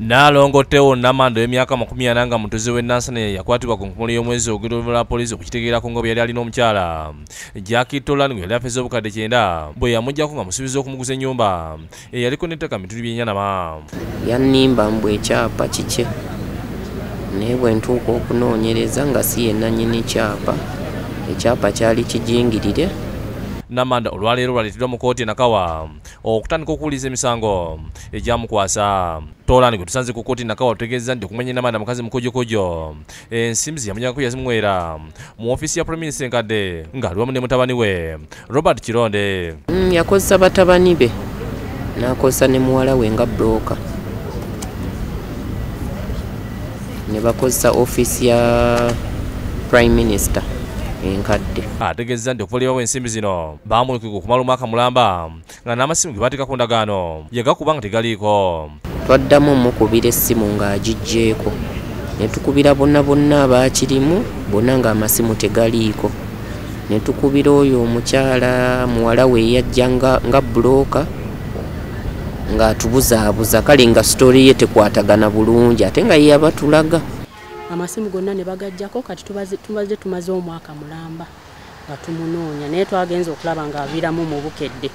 naalongottewo namando y'emyaka 40 nga mutuzi w'ennansane yakwatibwa ku nkumuli y'omwezi oguluvula poliisi okukitegeerako nga bwe yali alina omukyala. Jaki tolan nga yali afeza obukadde kyenda bwe yamugjako nga musuubiza okumuguza ennyumba. Eyaliko n'ettaka mituli by'enyanama. Yannimba mbw ekyapa kikye. Naye bwe ntuuka okunoonyereza nga si yenna nyini kyapa. Ekyapa kyali kijingirire namanda olwaleero lwaleetedwa mu kooti enakawa okutandika okuwuliza emisango egyamukwasa tolani gwe tusanze ku kooti nakawa otegeeza nti okumanya namanda mukazi mukojokojo ensimbi ziyamunyagako yazimuweera mu ofiisi ya prominsi enkadde ng'aliwamu ne mutabani we robert kironde. Mm, yakozesa batabani be n'akozesa ne muwala we nga broka ne bakozesa ofiisi ya prime minister enkadde. Ategeeza nti okuvalibwawo ensimbi zino baamulukiga okumala omwaka mulamba nga n'amasimu ge baateeka ku ndagaano yagakuba nga tegaliiko. Twaddamu mukubira essimu ng'agiggyeeko ne tukubira bonna bonna abaakirimu bonna ng'amasimu tegaliiko. Ne tukubira oyo omukyala muwala we yajja nga, nga bulooka ng'atubuzaabuza kale nga sitoori ye tekwatagana bulungi ate nga ye yabatulaga amasimu gonna ne bagajjako kati tubaze tumaze omwaka mulamba nga tumunoonya naye twagenza okulaba ng'aviiramu mu bukedde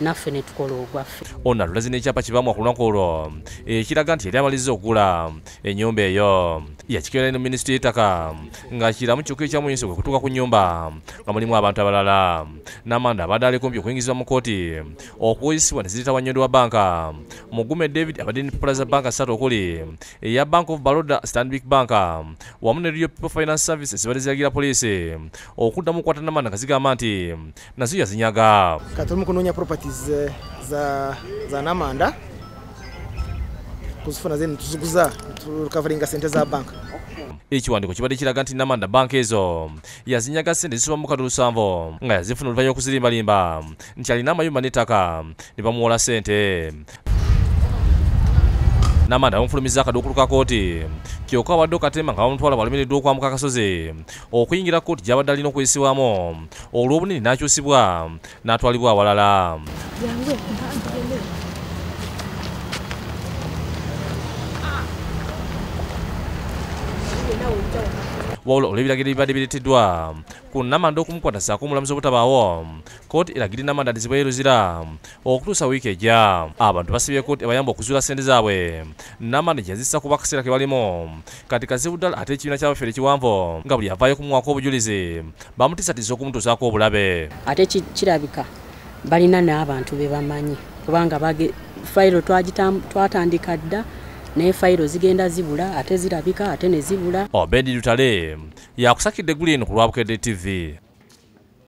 naffe ne tukola ogwaffe. Ono atulaze n'ekyapa kibamu ku lunaku olwo ekiraga nti yali amaliza okugula ennyumba eyo yakikeera ino minisitule y'ettaka nga kiramu kyokka ekyamuyinsa kwe kutuuka ku nnyumba nga mulimu abantu abalala. N'amanda abadde ali kumpi okuyingizibwa mu kooti okukozesebwa ne ziyita wanyondo wa banka. Mugume david abadde ne popola za banka ssatu okuli eya bank of baroda stanbic bank wamu ne rio people finance services zibadde ziragira poliisi. Okuddamu okukwata namanda nga zigamba nti nazo yazinyaga. Kati turimo kunoonya properties eh, za za namanda. Kuzifuna zeni tuziguza tukavalinga sente za banka ekiwandiiko kibadde kiraga nti namanda banka ezo. Yazinyaga sente zisoba mu katu lusanvu nga yazifuna oluvannyuma okuzirimbalimba nti alina amayumba n'ettaka ne bamuwola sente. Namanda bamufulumiza akaduukulu ka kooti kyokka abadde okatema nga bamutwala bwalemereddwa okwambuka akasozi okuyingira kooti gy'abadde alina okwesibwamu olw'obunene n'akyusibwa n'atwalibwa awalala wabula olw'ebiragiro ebibadde bireeteddwa ku namanda okumukwata saako omulamuzi obutabaawo kooti eragidde namanda alizibwa yeruzira okutuusa wiiki ejja abantu basibye kooti ebayamba okuzuula ssente zaabwe namanda gyazissa kuba akaseera ke balimu kati kazibu ddala ate ekibiina kyabafere ekiwanvu nga buli avaayo kumwako obujulizi bamutisatiza okumutuusaako obulabe ate ki- kirabika balina n'abantu be bamanyi kubanga bage- fayiro twatandika dda naye fayiro zigenda zibula ate zirabika ate ne zibula. Obendi lutale yakusakidde eggulu eno ku lwabukedde tv